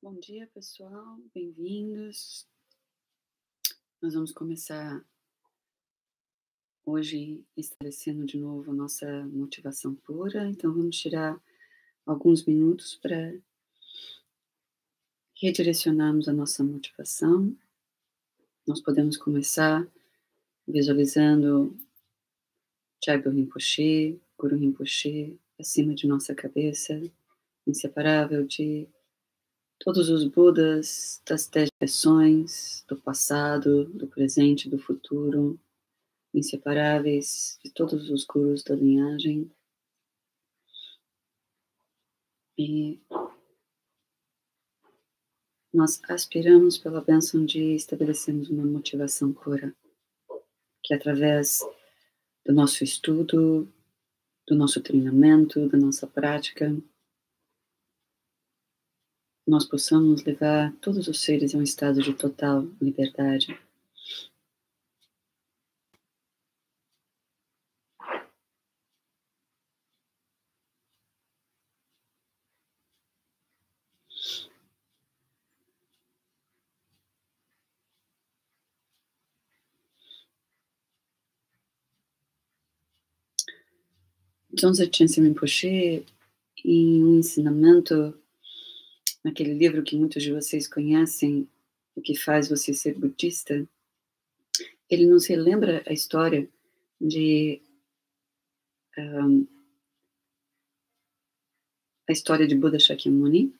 Bom dia, pessoal. Bem-vindos. Nós vamos começar hoje estabelecendo de novo a nossa motivação pura. Então, vamos tirar alguns minutos para redirecionarmos a nossa motivação. Nós podemos começar visualizando Chaibo Rinpoche, Guru Rinpoche, acima de nossa cabeça, inseparável de todos os Budas das dez direções, do passado, do presente, do futuro, inseparáveis de todos os gurus da linhagem. E nós aspiramos pela bênção de estabelecermos uma motivação pura, que através do nosso estudo, do nosso treinamento, da nossa prática, nós possamos levar todos os seres a um estado de total liberdade. Zonza Chense Rinpoche, em um ensinamento naquele livro que muitos de vocês conhecem, O que faz você ser budista, ele nos relembra a história de um, a história de Buda Shakyamuni.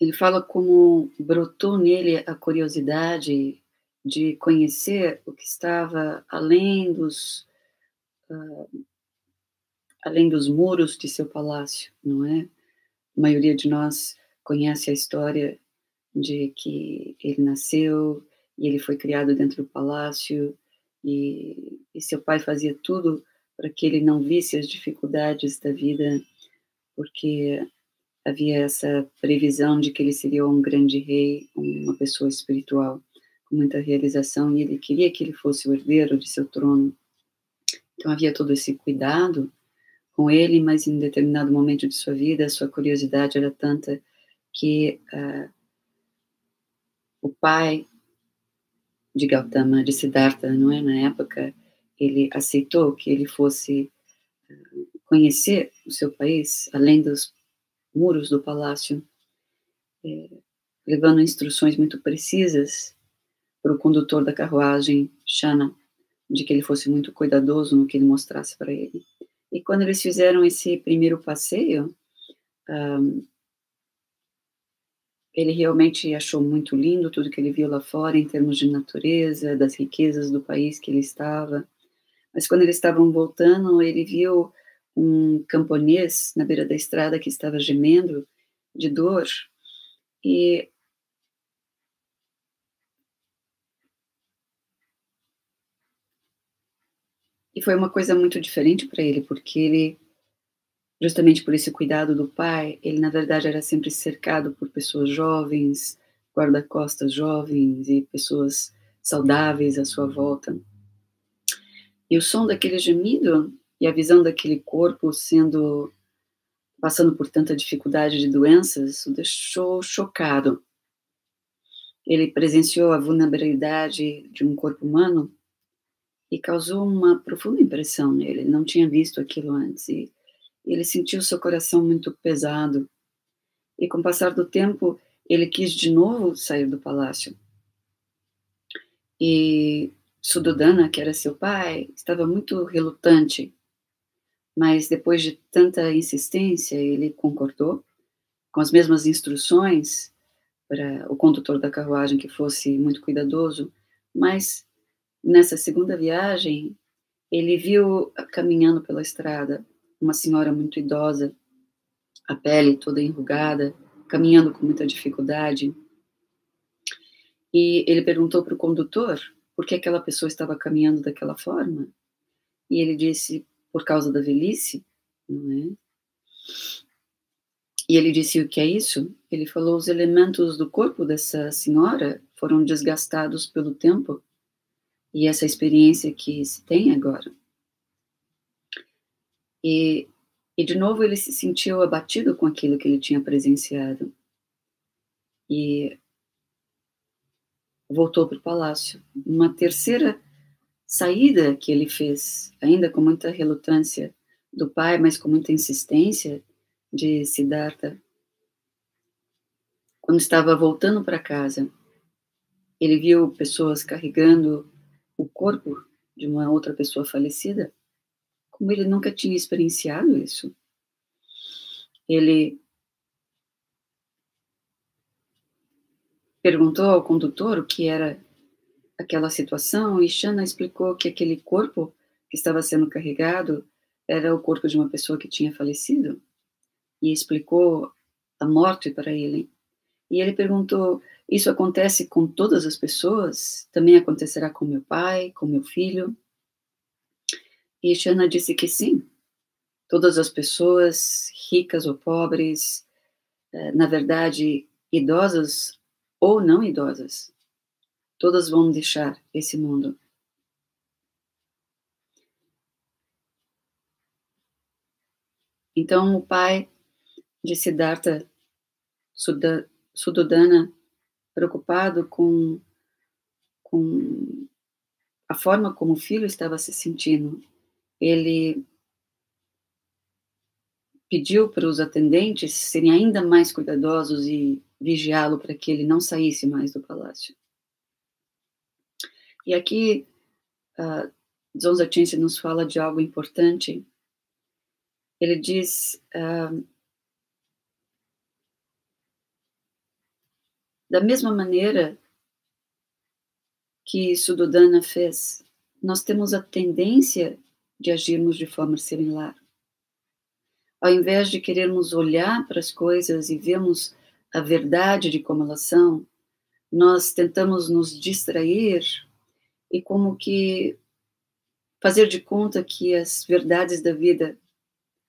Ele fala como brotou nele a curiosidade de conhecer o que estava além dos uh, além dos muros de seu palácio, não é? A maioria de nós conhece a história de que ele nasceu e ele foi criado dentro do palácio e, e seu pai fazia tudo para que ele não visse as dificuldades da vida, porque havia essa previsão de que ele seria um grande rei, uma pessoa espiritual com muita realização e ele queria que ele fosse o herdeiro de seu trono. Então havia todo esse cuidado com ele, mas em determinado momento de sua vida, sua curiosidade era tanta que uh, o pai de Gautama, de Siddhartha, não é, na época, ele aceitou que ele fosse uh, conhecer o seu país, além dos muros do palácio, eh, levando instruções muito precisas para o condutor da carruagem, Shana, de que ele fosse muito cuidadoso no que ele mostrasse para ele. E quando eles fizeram esse primeiro passeio, um, ele realmente achou muito lindo tudo que ele viu lá fora em termos de natureza, das riquezas do país que ele estava. Mas quando eles estavam voltando, ele viu um camponês na beira da estrada que estava gemendo de dor. E E foi uma coisa muito diferente para ele, porque ele, justamente por esse cuidado do pai, ele na verdade era sempre cercado por pessoas jovens, guarda-costas jovens e pessoas saudáveis à sua volta. E o som daquele gemido e a visão daquele corpo sendo passando por tanta dificuldade de doenças o deixou chocado. Ele presenciou a vulnerabilidade de um corpo humano e causou uma profunda impressão nele. Ele não tinha visto aquilo antes e ele sentiu seu coração muito pesado. E com o passar do tempo, ele quis de novo sair do palácio. E Sudodana, que era seu pai, estava muito relutante, mas depois de tanta insistência, ele concordou com as mesmas instruções para o condutor da carruagem que fosse muito cuidadoso, mas Nessa segunda viagem, ele viu caminhando pela estrada uma senhora muito idosa, a pele toda enrugada, caminhando com muita dificuldade. E ele perguntou para o condutor por que aquela pessoa estava caminhando daquela forma. E ele disse, por causa da velhice, não é? E ele disse o que é isso? Ele falou os elementos do corpo dessa senhora foram desgastados pelo tempo e essa experiência que se tem agora. E E de novo ele se sentiu abatido com aquilo que ele tinha presenciado. E voltou para o palácio. Uma terceira saída que ele fez, ainda com muita relutância do pai, mas com muita insistência de Siddhartha, quando estava voltando para casa, ele viu pessoas carregando o corpo de uma outra pessoa falecida, como ele nunca tinha experienciado isso. Ele perguntou ao condutor o que era aquela situação e Shana explicou que aquele corpo que estava sendo carregado era o corpo de uma pessoa que tinha falecido e explicou a morte para ele. E ele perguntou: Isso acontece com todas as pessoas? Também acontecerá com meu pai, com meu filho? E Shana disse que sim. Todas as pessoas, ricas ou pobres, eh, na verdade, idosas ou não idosas, todas vão deixar esse mundo. Então, o pai de Siddhartha Sudodana, preocupado com, com a forma como o filho estava se sentindo, ele pediu para os atendentes serem ainda mais cuidadosos e vigiá-lo para que ele não saísse mais do palácio. E aqui, uh, Zonza Chense nos fala de algo importante. Ele diz uh, Da mesma maneira que Sudodana fez, nós temos a tendência de agirmos de forma similar. Ao invés de querermos olhar para as coisas e vermos a verdade de como elas são, nós tentamos nos distrair e como que fazer de conta que as verdades da vida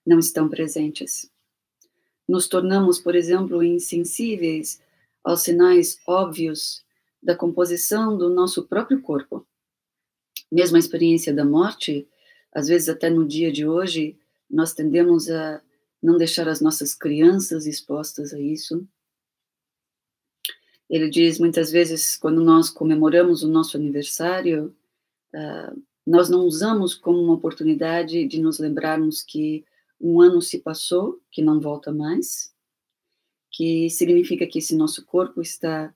não estão presentes. Nos tornamos, por exemplo, insensíveis aos sinais óbvios da composição do nosso próprio corpo. Mesmo a experiência da morte, às vezes até no dia de hoje, nós tendemos a não deixar as nossas crianças expostas a isso. Ele diz muitas vezes, quando nós comemoramos o nosso aniversário, uh, nós não usamos como uma oportunidade de nos lembrarmos que um ano se passou, que não volta mais, que significa que esse nosso corpo está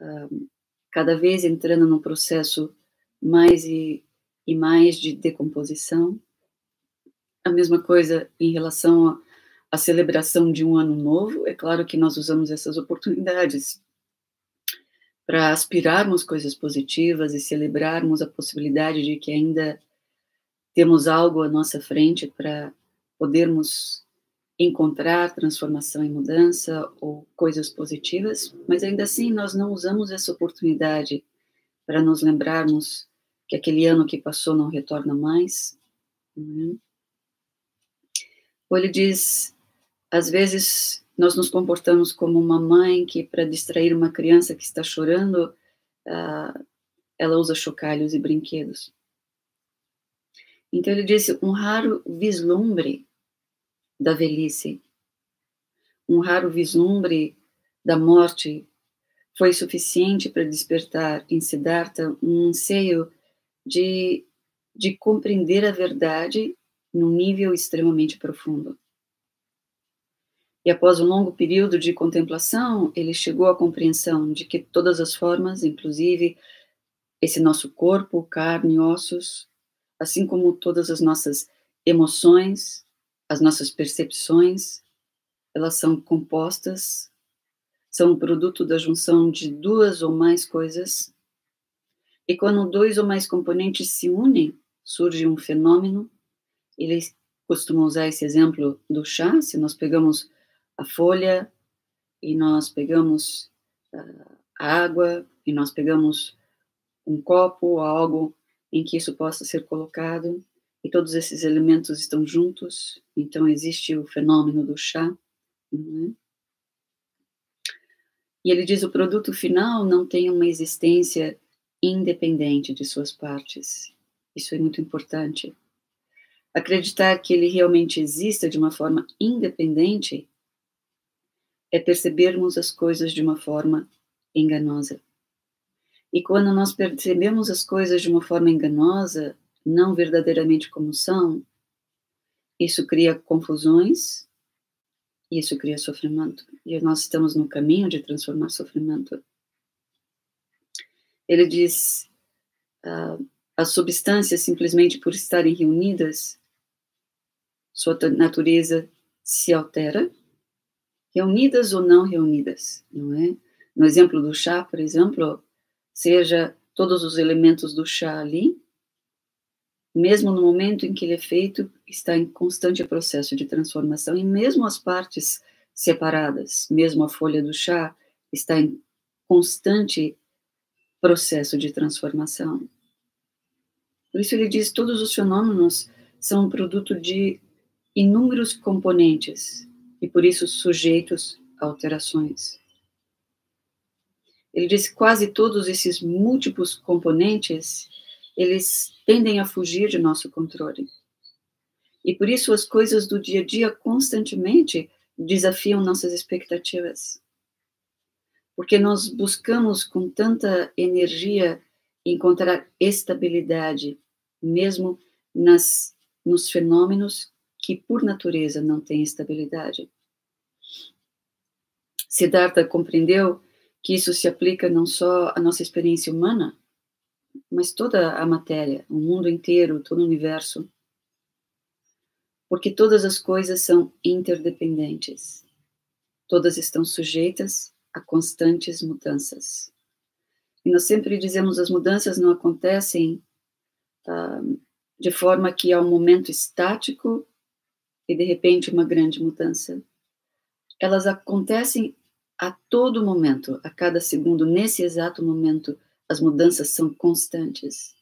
uh, cada vez entrando num processo mais e, e mais de decomposição. A mesma coisa em relação à celebração de um ano novo. É claro que nós usamos essas oportunidades para aspirarmos coisas positivas e celebrarmos a possibilidade de que ainda temos algo à nossa frente para podermos encontrar transformação e mudança ou coisas positivas, mas ainda assim nós não usamos essa oportunidade para nos lembrarmos que aquele ano que passou não retorna mais. Né? Ou ele diz, às vezes nós nos comportamos como uma mãe que, para distrair uma criança que está chorando, uh, ela usa chocalhos e brinquedos. Então ele disse, um raro vislumbre da velhice. Um raro vislumbre da morte foi suficiente para despertar em Siddhartha um anseio de, de compreender a verdade num nível extremamente profundo. E após um longo período de contemplação, ele chegou à compreensão de que todas as formas, inclusive esse nosso corpo, carne ossos, assim como todas as nossas emoções, as nossas percepções, elas são compostas, são o produto da junção de duas ou mais coisas. E quando dois ou mais componentes se unem, surge um fenômeno. Eles costumam usar esse exemplo do chá. Se nós pegamos a folha e nós pegamos uh, a água e nós pegamos um copo ou algo em que isso possa ser colocado, e todos esses elementos estão juntos, então existe o fenômeno do chá. É? E ele diz: o produto final não tem uma existência independente de suas partes. Isso é muito importante. Acreditar que ele realmente exista de uma forma independente é percebermos as coisas de uma forma enganosa. E quando nós percebemos as coisas de uma forma enganosa, não verdadeiramente como são, isso cria confusões, isso cria sofrimento. E nós estamos no caminho de transformar sofrimento. Ele diz: uh, as substâncias, simplesmente por estarem reunidas, sua natureza se altera, reunidas ou não reunidas, não é? No exemplo do chá, por exemplo, seja todos os elementos do chá ali, mesmo no momento em que ele é feito, está em constante processo de transformação, e mesmo as partes separadas, mesmo a folha do chá, está em constante processo de transformação. Por isso ele diz: todos os fenômenos são produto de inúmeros componentes e por isso sujeitos a alterações. Ele diz quase todos esses múltiplos componentes eles tendem a fugir de nosso controle. E por isso as coisas do dia a dia constantemente desafiam nossas expectativas. Porque nós buscamos com tanta energia encontrar estabilidade, mesmo nas nos fenômenos que por natureza não têm estabilidade. Siddhartha compreendeu que isso se aplica não só à nossa experiência humana, mas toda a matéria, o mundo inteiro, todo o universo. Porque todas as coisas são interdependentes. Todas estão sujeitas a constantes mudanças. E nós sempre dizemos as mudanças não acontecem uh, de forma que há um momento estático e de repente uma grande mudança. Elas acontecem a todo momento, a cada segundo, nesse exato momento, as mudanças são constantes.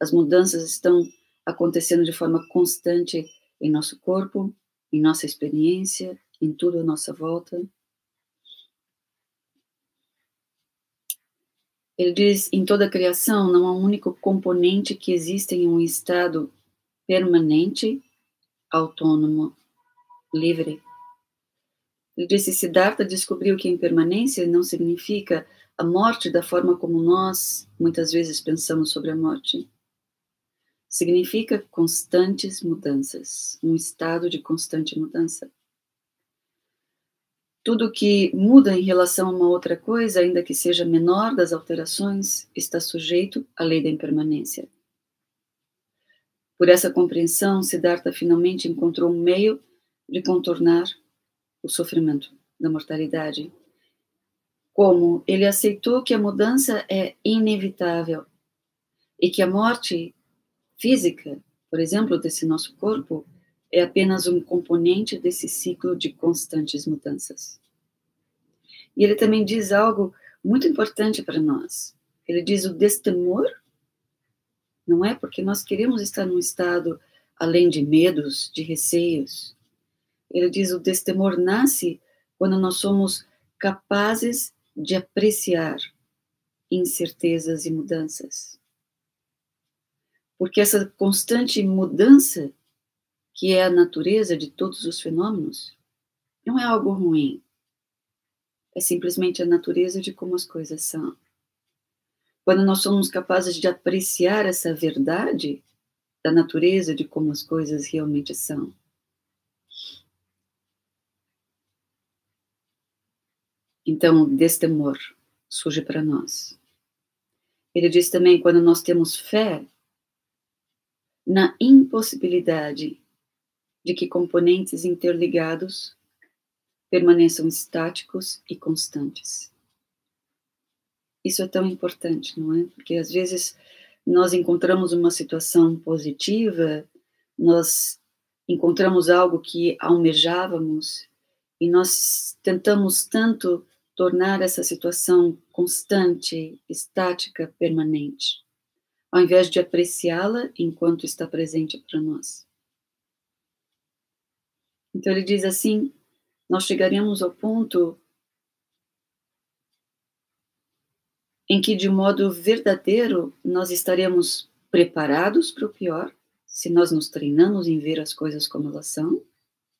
As mudanças estão acontecendo de forma constante em nosso corpo, em nossa experiência, em tudo à nossa volta. Ele diz: em toda a criação não há um único componente que exista em um estado permanente, autônomo, livre. Ele disse: Siddhartha descobriu que impermanência não significa a morte da forma como nós muitas vezes pensamos sobre a morte. Significa constantes mudanças, um estado de constante mudança. Tudo que muda em relação a uma outra coisa, ainda que seja menor das alterações, está sujeito à lei da impermanência. Por essa compreensão, Siddhartha finalmente encontrou um meio de contornar o sofrimento da mortalidade como ele aceitou que a mudança é inevitável e que a morte física, por exemplo, desse nosso corpo, é apenas um componente desse ciclo de constantes mudanças. E ele também diz algo muito importante para nós. Ele diz o destemor não é porque nós queremos estar num estado além de medos, de receios. Ele diz o destemor nasce quando nós somos capazes de apreciar incertezas e mudanças. Porque essa constante mudança, que é a natureza de todos os fenômenos, não é algo ruim. É simplesmente a natureza de como as coisas são. Quando nós somos capazes de apreciar essa verdade da natureza de como as coisas realmente são, Então, o destemor surge para nós. Ele diz também quando nós temos fé na impossibilidade de que componentes interligados permaneçam estáticos e constantes. Isso é tão importante, não é? Porque às vezes nós encontramos uma situação positiva, nós encontramos algo que almejávamos e nós tentamos tanto tornar essa situação constante, estática, permanente, ao invés de apreciá-la enquanto está presente para nós. Então ele diz assim: nós chegaremos ao ponto em que, de modo verdadeiro, nós estaremos preparados para o pior, se nós nos treinamos em ver as coisas como elas são,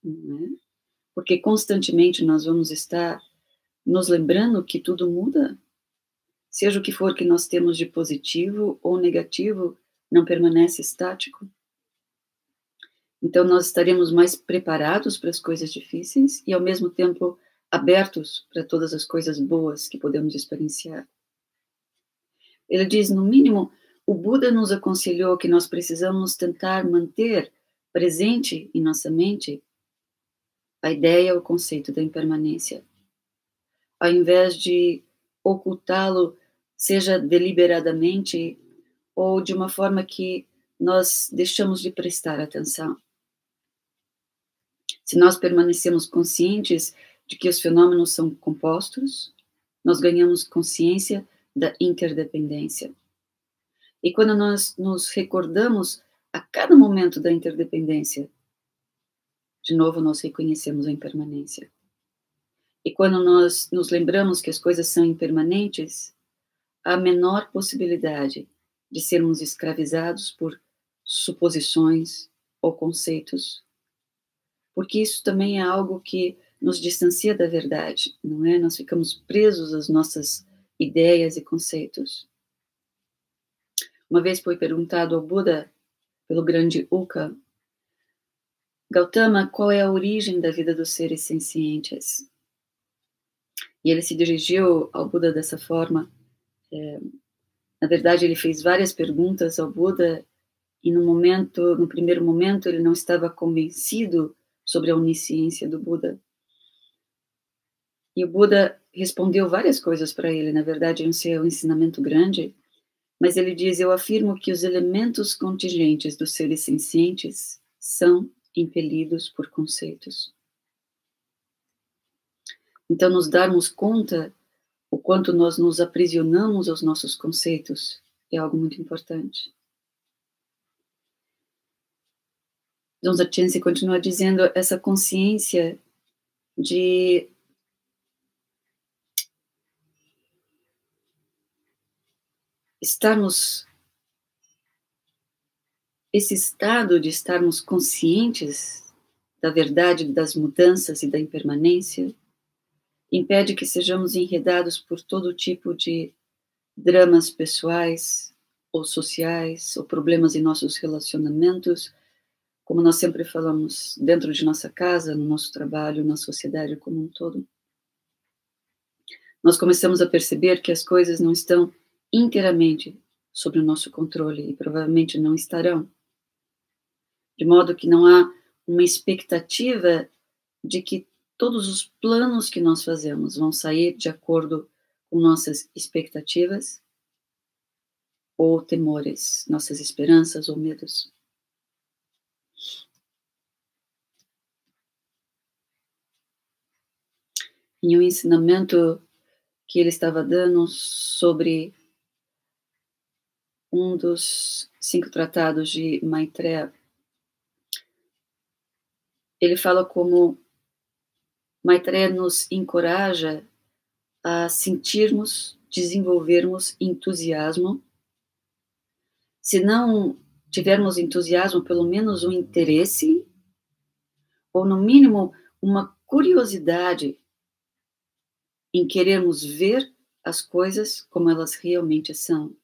né? porque constantemente nós vamos estar nos lembrando que tudo muda, seja o que for que nós temos de positivo ou negativo, não permanece estático. Então, nós estaremos mais preparados para as coisas difíceis e, ao mesmo tempo, abertos para todas as coisas boas que podemos experienciar. Ele diz, no mínimo, o Buda nos aconselhou que nós precisamos tentar manter presente em nossa mente a ideia, o conceito da impermanência, ao invés de ocultá-lo, seja deliberadamente ou de uma forma que nós deixamos de prestar atenção. Se nós permanecemos conscientes de que os fenômenos são compostos, nós ganhamos consciência da interdependência. E quando nós nos recordamos a cada momento da interdependência, de novo nós reconhecemos a impermanência. E quando nós nos lembramos que as coisas são impermanentes, há menor possibilidade de sermos escravizados por suposições ou conceitos porque isso também é algo que nos distancia da verdade, não é? Nós ficamos presos às nossas ideias e conceitos. Uma vez foi perguntado ao Buda, pelo grande Uka, Gautama, qual é a origem da vida dos seres sencientes? E ele se dirigiu ao Buda dessa forma. É, na verdade, ele fez várias perguntas ao Buda e no momento, no primeiro momento, ele não estava convencido sobre a onisciência do Buda. E o Buda respondeu várias coisas para ele, na verdade, é um ensinamento grande, mas ele diz: Eu afirmo que os elementos contingentes dos seres sencientes são impelidos por conceitos. Então, nos darmos conta o quanto nós nos aprisionamos aos nossos conceitos é algo muito importante. Donza Chense continua dizendo essa consciência de estarmos esse estado de estarmos conscientes da verdade das mudanças e da impermanência impede que sejamos enredados por todo tipo de dramas pessoais ou sociais ou problemas em nossos relacionamentos como nós sempre falamos, dentro de nossa casa, no nosso trabalho, na sociedade como um todo. Nós começamos a perceber que as coisas não estão inteiramente sob o nosso controle e provavelmente não estarão. De modo que não há uma expectativa de que todos os planos que nós fazemos vão sair de acordo com nossas expectativas ou temores, nossas esperanças ou medos. em um ensinamento que ele estava dando sobre um dos cinco tratados de Maitreya. Ele fala como Maitreya nos encoraja a sentirmos, desenvolvermos entusiasmo. Se não tivermos entusiasmo, pelo menos um interesse, ou no mínimo uma curiosidade em querermos ver as coisas como elas realmente são,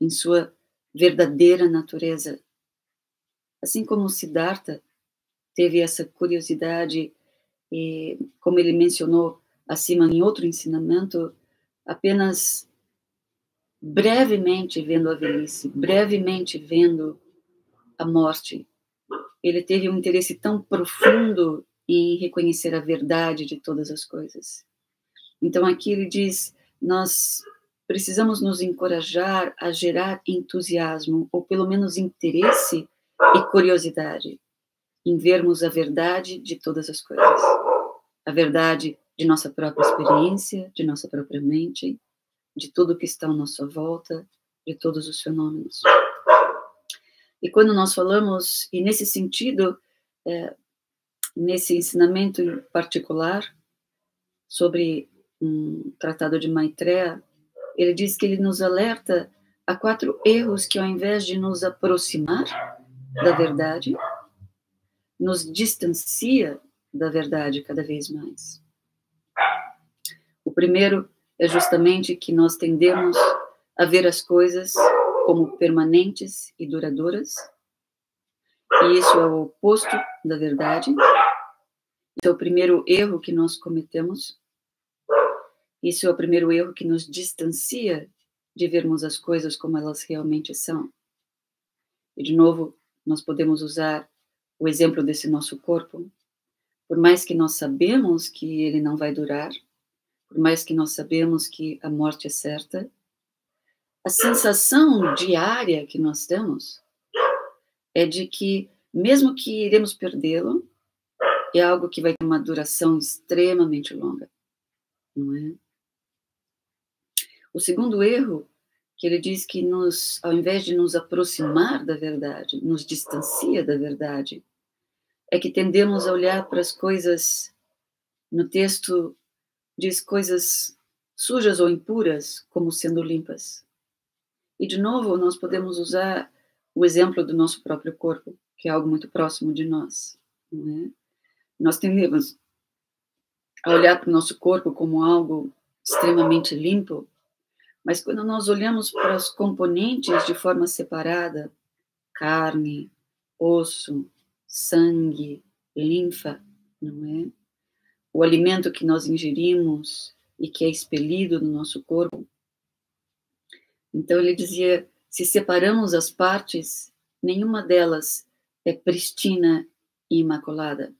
em sua verdadeira natureza. Assim como Siddhartha teve essa curiosidade, e, como ele mencionou acima em outro ensinamento, apenas brevemente vendo a velhice, brevemente vendo a morte. Ele teve um interesse tão profundo em reconhecer a verdade de todas as coisas. Então aqui ele diz: nós precisamos nos encorajar a gerar entusiasmo, ou pelo menos interesse e curiosidade, em vermos a verdade de todas as coisas. A verdade de nossa própria experiência, de nossa própria mente, de tudo que está à nossa volta, de todos os fenômenos. E quando nós falamos, e nesse sentido, é, nesse ensinamento em particular, sobre um tratado de Maitreya, ele diz que ele nos alerta a quatro erros que, ao invés de nos aproximar, da verdade, nos distancia da verdade cada vez mais. O primeiro é justamente que nós tendemos a ver as coisas como permanentes e duradouras, e isso é o oposto da verdade. Esse é o primeiro erro que nós cometemos. Isso é o primeiro erro que nos distancia de vermos as coisas como elas realmente são. E, de novo, nós podemos usar o exemplo desse nosso corpo. Por mais que nós sabemos que ele não vai durar, por mais que nós sabemos que a morte é certa, a sensação diária que nós temos é de que, mesmo que iremos perdê-lo, é algo que vai ter uma duração extremamente longa, não é? O segundo erro, que ele diz que nos, ao invés de nos aproximar da verdade, nos distancia da verdade, é que tendemos a olhar para as coisas no texto diz coisas sujas ou impuras como sendo limpas. E de novo, nós podemos usar o exemplo do nosso próprio corpo, que é algo muito próximo de nós. É? Nós tendemos a olhar para o nosso corpo como algo extremamente limpo, mas quando nós olhamos para os componentes de forma separada, carne, osso, sangue, linfa, não é? o alimento que nós ingerimos e que é expelido no nosso corpo. Então ele dizia: se separamos as partes, nenhuma delas é pristina e imaculada.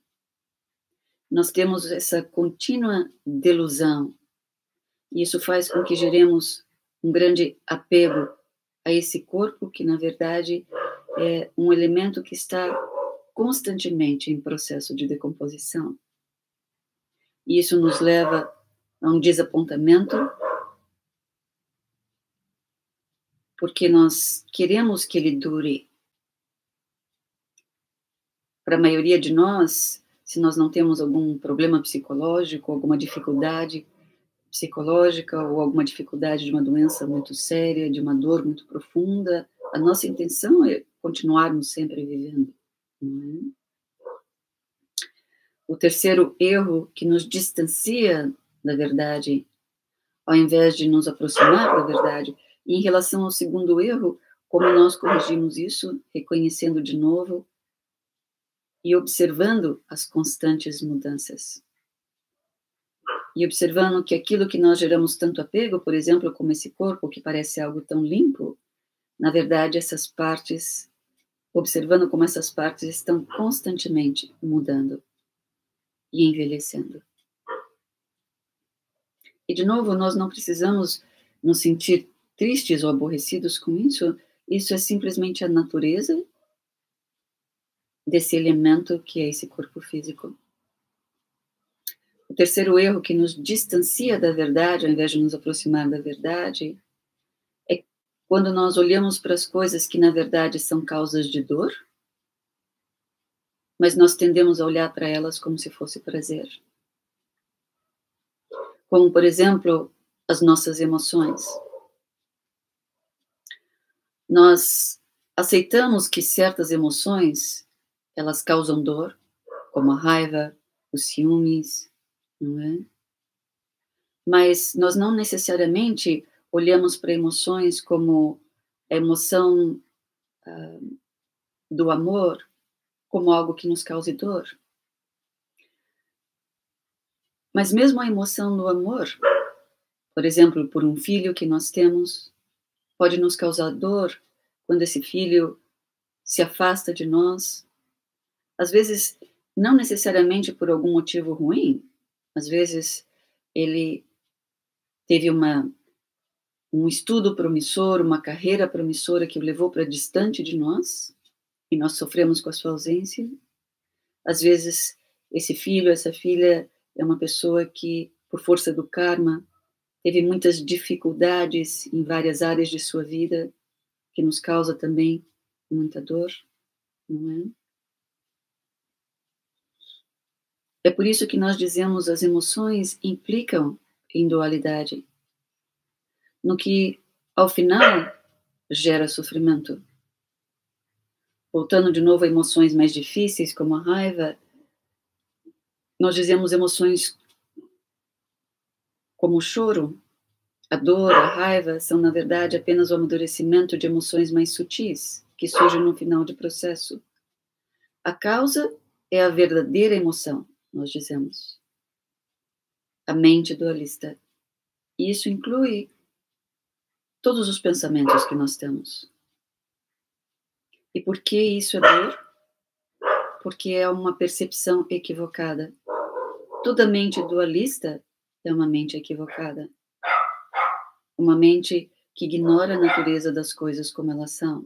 Nós temos essa contínua delusão, e isso faz com que geremos um grande apego a esse corpo que, na verdade, é um elemento que está constantemente em processo de decomposição. E isso nos leva a um desapontamento, porque nós queremos que ele dure. Para a maioria de nós, se nós não temos algum problema psicológico, alguma dificuldade psicológica ou alguma dificuldade de uma doença muito séria, de uma dor muito profunda, a nossa intenção é continuarmos sempre vivendo. É? o terceiro erro que nos distancia da verdade, ao invés de nos aproximar da verdade. Em relação ao segundo erro, como nós corrigimos isso, reconhecendo de novo e observando as constantes mudanças. E observando que aquilo que nós geramos tanto apego, por exemplo, como esse corpo que parece algo tão limpo, na verdade, essas partes, observando como essas partes estão constantemente mudando e envelhecendo. E, de novo, nós não precisamos nos sentir tristes ou aborrecidos com isso, isso é simplesmente a natureza desse elemento que é esse corpo físico. Terceiro erro que nos distancia da verdade, ao invés de nos aproximar da verdade, é quando nós olhamos para as coisas que na verdade são causas de dor mas nós tendemos a olhar para elas como se fosse prazer. Como, por exemplo, as nossas emoções. Nós aceitamos que certas emoções elas causam dor, como a raiva, os ciúmes, não é? Mas nós não necessariamente olhamos para emoções como a emoção uh, do amor como algo que nos cause dor. Mas mesmo a emoção do amor, por exemplo, por um filho que nós temos, pode nos causar dor quando esse filho se afasta de nós. Às vezes, não necessariamente por algum motivo ruim, às vezes ele teve uma um estudo promissor, uma carreira promissora que o levou para distante de nós, e nós sofremos com a sua ausência. Às vezes, esse filho, essa filha é uma pessoa que, por força do karma, teve muitas dificuldades em várias áreas de sua vida, que nos causa também muita dor, não é? É por isso que nós dizemos as emoções implicam em dualidade, no que, ao final, gera sofrimento voltando de novo a emoções mais difíceis, como a raiva, nós dizemos emoções como o choro, a dor, a raiva, são, na verdade, apenas o amadurecimento de emoções mais sutis que surgem no final de processo. A causa é a verdadeira emoção, nós dizemos. A mente dualista. E isso inclui todos os pensamentos que nós temos. E por que isso é dor? Porque é uma percepção equivocada. Toda mente dualista é uma mente equivocada. Uma mente que ignora a natureza das coisas como elas são.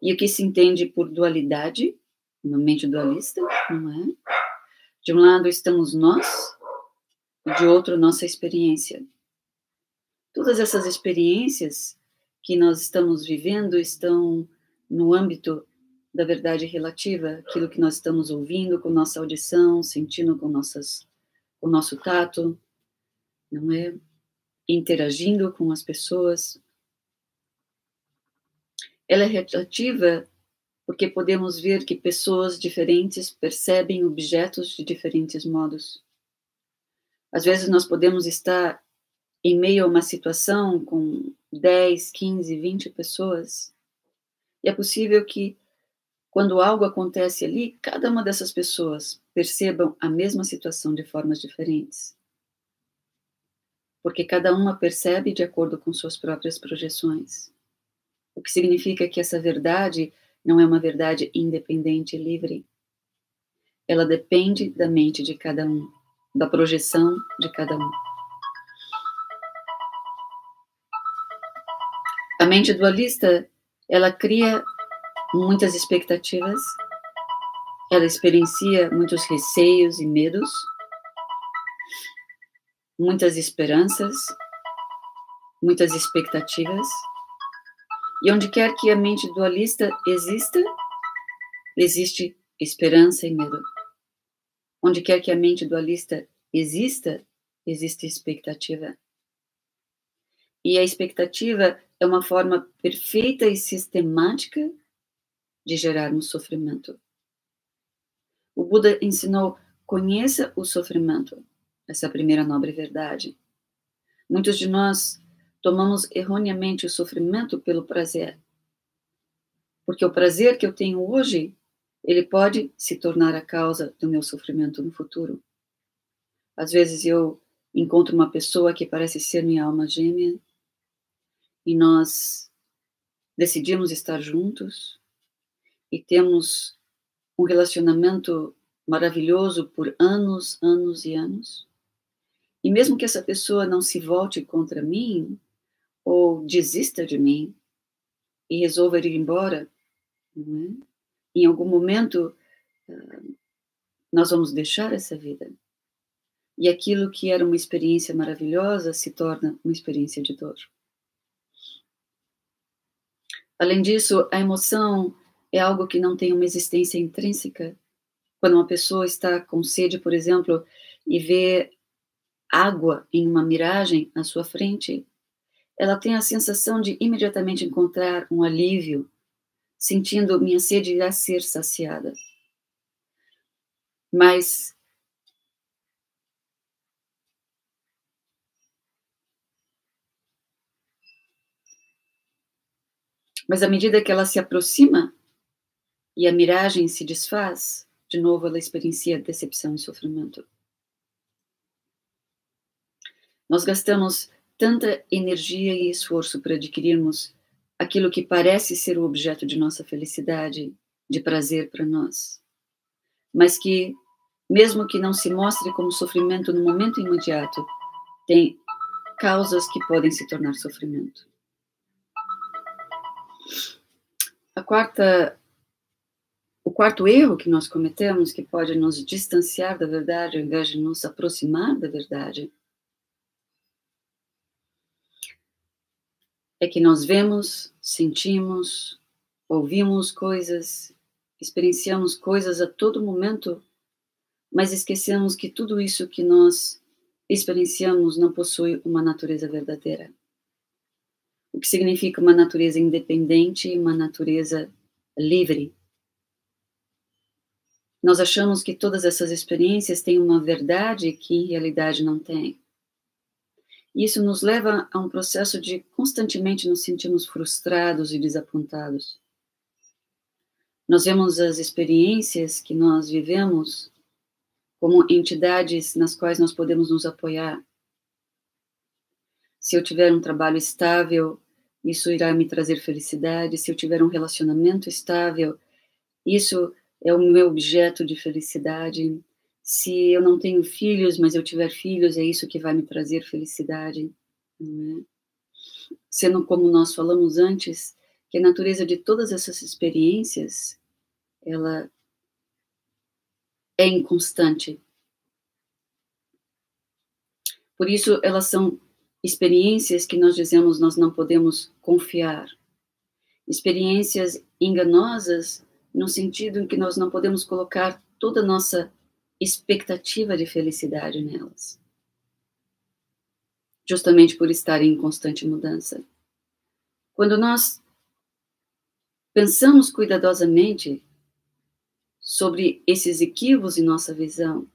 E o que se entende por dualidade, uma mente dualista, não é? De um lado estamos nós, e de outro nossa experiência. Todas essas experiências que nós estamos vivendo estão no âmbito da verdade relativa, aquilo que nós estamos ouvindo com nossa audição, sentindo com nossas o nosso tato, não é? Interagindo com as pessoas. Ela é relativa porque podemos ver que pessoas diferentes percebem objetos de diferentes modos. Às vezes nós podemos estar em meio a uma situação com 10, 15, 20 pessoas e é possível que, quando algo acontece ali, cada uma dessas pessoas percebam a mesma situação de formas diferentes. Porque cada uma percebe de acordo com suas próprias projeções. O que significa que essa verdade não é uma verdade independente e livre. Ela depende da mente de cada um, da projeção de cada um. A mente dualista ela cria muitas expectativas, ela experiencia muitos receios e medos, muitas esperanças, muitas expectativas. E onde quer que a mente dualista exista, existe esperança e medo. Onde quer que a mente dualista exista, existe expectativa. E a expectativa é uma forma perfeita e sistemática de gerarmos sofrimento. O Buda ensinou: conheça o sofrimento, essa primeira nobre verdade. Muitos de nós tomamos erroneamente o sofrimento pelo prazer. Porque o prazer que eu tenho hoje, ele pode se tornar a causa do meu sofrimento no futuro. Às vezes eu encontro uma pessoa que parece ser minha alma gêmea e nós decidimos estar juntos e temos um relacionamento maravilhoso por anos, anos e anos. E mesmo que essa pessoa não se volte contra mim ou desista de mim e resolva ir embora, é? em algum momento ah, nós vamos deixar essa vida. E aquilo que era uma experiência maravilhosa se torna uma experiência de dor. Além disso, a emoção é algo que não tem uma existência intrínseca. Quando uma pessoa está com sede, por exemplo, e vê água em uma miragem à sua frente, ela tem a sensação de imediatamente encontrar um alívio, sentindo minha sede irá ser saciada. Mas Mas à medida que ela se aproxima e a miragem se desfaz, de novo ela experiencia decepção e sofrimento. Nós gastamos tanta energia e esforço para adquirirmos aquilo que parece ser o objeto de nossa felicidade, de prazer para nós, mas que, mesmo que não se mostre como sofrimento no momento imediato, tem causas que podem se tornar sofrimento. A quarta, o quarto erro que nós cometemos, que pode nos distanciar da verdade ao invés de nos aproximar da verdade, é que nós vemos, sentimos, ouvimos coisas, experienciamos coisas a todo momento, mas esquecemos que tudo isso que nós experienciamos não possui uma natureza verdadeira o que significa uma natureza independente e uma natureza livre. Nós achamos que todas essas experiências têm uma verdade que em realidade não tem. Isso nos leva a um processo de constantemente nos sentirmos frustrados e desapontados. Nós vemos as experiências que nós vivemos como entidades nas quais nós podemos nos apoiar. Se eu tiver um trabalho estável, isso irá me trazer felicidade. Se eu tiver um relacionamento estável, isso é o meu objeto de felicidade. Se eu não tenho filhos, mas eu tiver filhos, é isso que vai me trazer felicidade. É? Sendo como nós falamos antes, que a natureza de todas essas experiências, ela é inconstante. Por isso, elas são experiências que nós dizemos nós não podemos confiar. Experiências enganosas no sentido em que nós não podemos colocar toda a nossa expectativa de felicidade nelas. Justamente por estarem em constante mudança. Quando nós pensamos cuidadosamente sobre esses equívocos em nossa visão,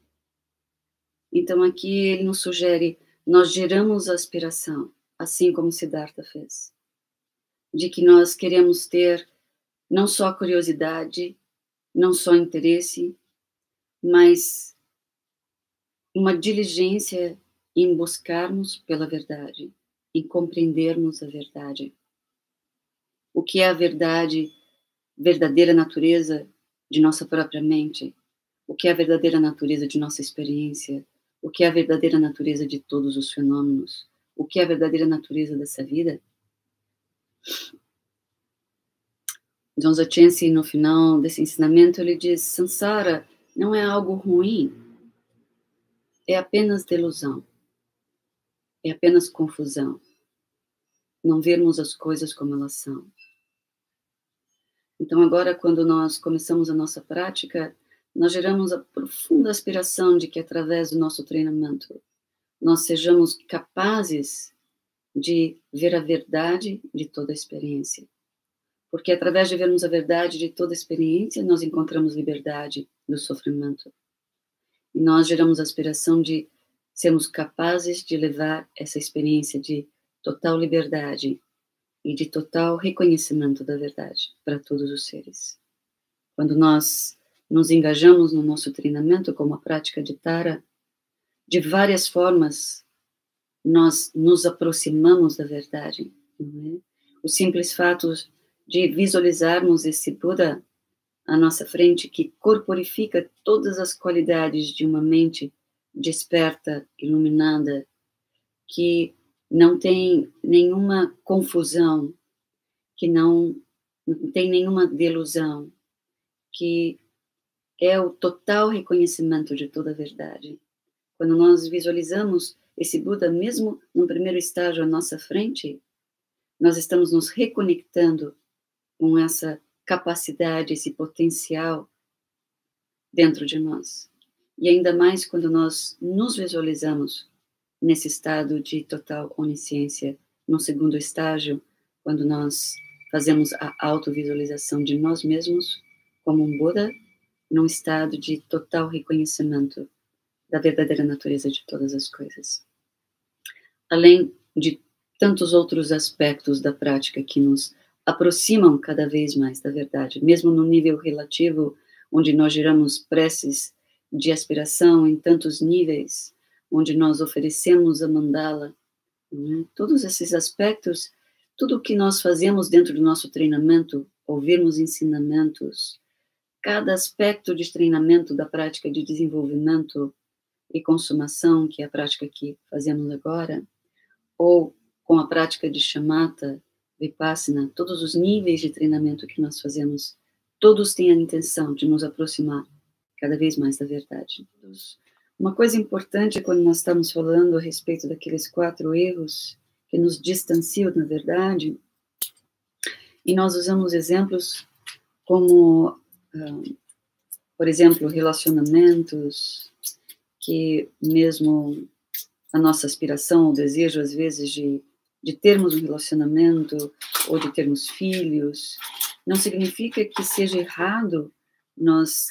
então aqui ele nos sugere, nós geramos a aspiração, assim como Siddhartha fez, de que nós queremos ter não só curiosidade, não só interesse, mas uma diligência em buscarmos pela verdade, em compreendermos a verdade. O que é a verdade, verdadeira natureza de nossa própria mente? O que é a verdadeira natureza de nossa experiência? O que é a verdadeira natureza de todos os fenômenos? O que é a verdadeira natureza dessa vida? John Zachensi, no final desse ensinamento, ele diz: Sansara não é algo ruim, é apenas delusão, é apenas confusão. Não vermos as coisas como elas são. Então, agora, quando nós começamos a nossa prática, nós geramos a profunda aspiração de que, através do nosso treinamento, nós sejamos capazes de ver a verdade de toda a experiência porque através de vermos a verdade de toda experiência, nós encontramos liberdade do sofrimento. E nós geramos a aspiração de sermos capazes de levar essa experiência de total liberdade e de total reconhecimento da verdade para todos os seres. Quando nós nos engajamos no nosso treinamento como a prática de Tara, de várias formas nós nos aproximamos da verdade. É? O simples fato de visualizarmos esse Buda à nossa frente que corporifica todas as qualidades de uma mente desperta, iluminada, que não tem nenhuma confusão, que não, não tem nenhuma delusão, que é o total reconhecimento de toda a verdade. Quando nós visualizamos esse Buda, mesmo no primeiro estágio à nossa frente, nós estamos nos reconectando com essa capacidade, esse potencial dentro de nós. E ainda mais quando nós nos visualizamos nesse estado de total onisciência, no segundo estágio, quando nós fazemos a autovisualização de nós mesmos como um Buda, num estado de total reconhecimento da verdadeira natureza de todas as coisas. Além de tantos outros aspectos da prática que nos aproximam cada vez mais da verdade, mesmo no nível relativo, onde nós geramos preces de aspiração em tantos níveis, onde nós oferecemos a mandala, né? todos esses aspectos, tudo o que nós fazemos dentro do nosso treinamento, ouvirmos ensinamentos, cada aspecto de treinamento da prática de desenvolvimento e consumação, que é a prática que fazemos agora, ou com a prática de chamata, Vipassana, todos os níveis de treinamento que nós fazemos, todos têm a intenção de nos aproximar cada vez mais da verdade. Uma coisa importante quando nós estamos falando a respeito daqueles quatro erros que nos distanciam da verdade, e nós usamos exemplos como, uh, por exemplo, relacionamentos, que mesmo a nossa aspiração, o desejo, às vezes, de de termos um relacionamento ou de termos filhos, não significa que seja errado nós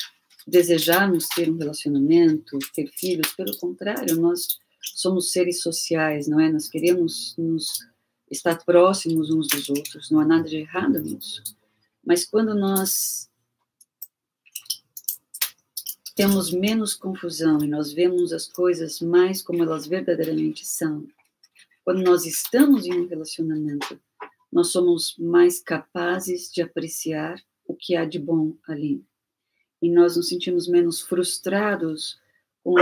desejarmos ter um relacionamento, ter filhos, pelo contrário, nós somos seres sociais, não é? Nós queremos nos estar próximos uns dos outros, não há nada de errado nisso. Mas quando nós temos menos confusão e nós vemos as coisas mais como elas verdadeiramente são, quando nós estamos em um relacionamento, nós somos mais capazes de apreciar o que há de bom ali e nós nos sentimos menos frustrados com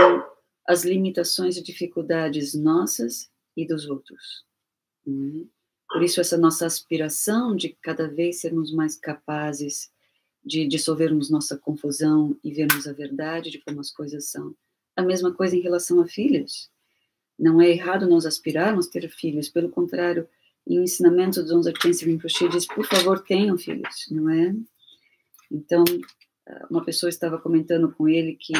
as limitações e dificuldades nossas e dos outros. Né? Por isso, essa nossa aspiração de cada vez sermos mais capazes de dissolvermos nossa confusão e vermos a verdade de como as coisas são. A mesma coisa em relação a filhos. Não é errado nós aspirarmos ter filhos, pelo contrário, em ensinamento do Zonza Khyentse Rinpoche diz, por favor, tenham filhos, não é? Então, uma pessoa estava comentando com ele que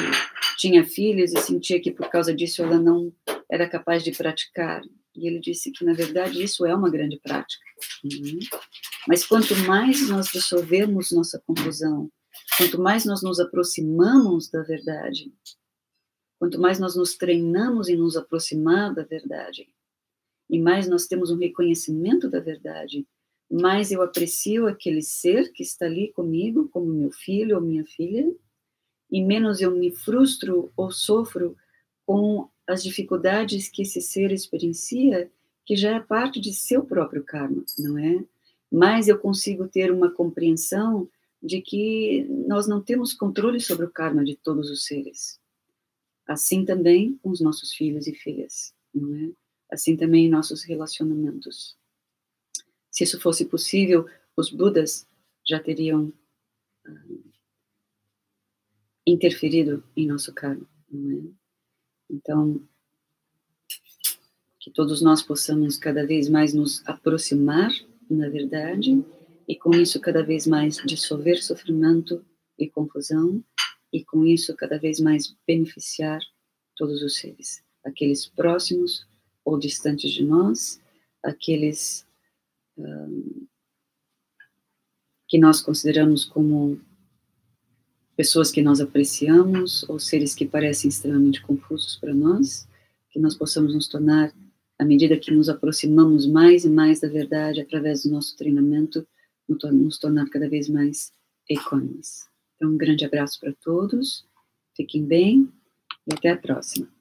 tinha filhos e sentia que por causa disso ela não era capaz de praticar. E ele disse que, na verdade, isso é uma grande prática. Uhum. Mas quanto mais nós dissolvemos nossa confusão, quanto mais nós nos aproximamos da verdade, quanto mais nós nos treinamos em nos aproximar da verdade, e mais nós temos um reconhecimento da verdade, mais eu aprecio aquele ser que está ali comigo, como meu filho ou minha filha, e menos eu me frustro ou sofro com as dificuldades que esse ser experiencia, que já é parte de seu próprio karma, não é? Mais eu consigo ter uma compreensão de que nós não temos controle sobre o karma de todos os seres. Assim também com os nossos filhos e filhas, não é? Assim também em nossos relacionamentos. Se isso fosse possível, os Budas já teriam uh, interferido em nosso karma. É? Então, que todos nós possamos cada vez mais nos aproximar na verdade e com isso cada vez mais dissolver sofrimento e confusão e com isso cada vez mais beneficiar todos os seres, aqueles próximos ou distantes de nós, aqueles que nós consideramos como pessoas que nós apreciamos ou seres que parecem extremamente confusos para nós, que nós possamos nos tornar, à medida que nos aproximamos mais e mais da verdade através do nosso treinamento, nos tornar cada vez mais econômicos. Então, um grande abraço para todos, fiquem bem e até a próxima.